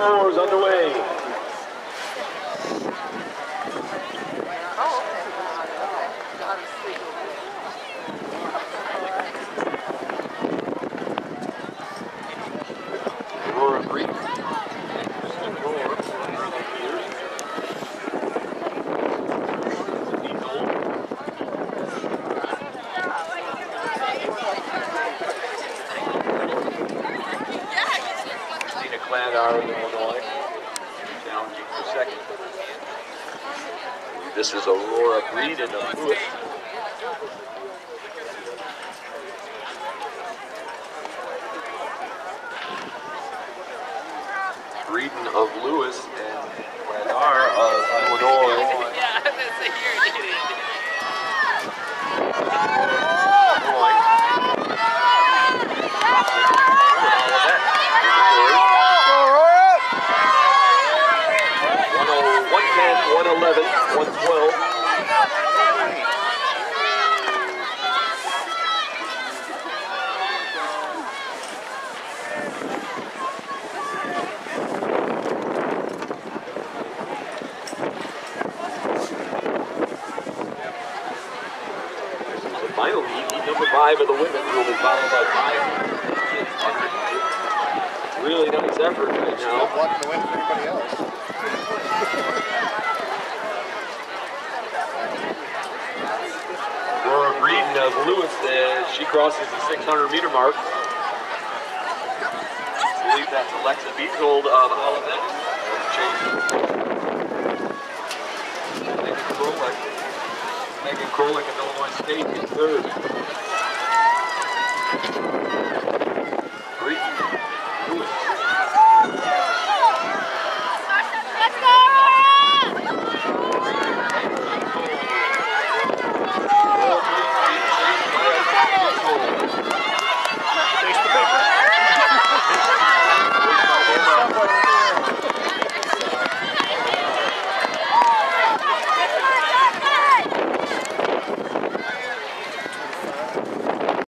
four is underway. Oh, okay. in Illinois. Challenging for second. This is Aurora Breed and a Breeden of Lewis 111, 112. Five of the women will be followed by five. Really nice effort right now. Of Lewis as she crosses the 600 meter mark. I believe that's Alexa Beazold of Olivet. Megan Krolick. Megan Krolick of Illinois State in third.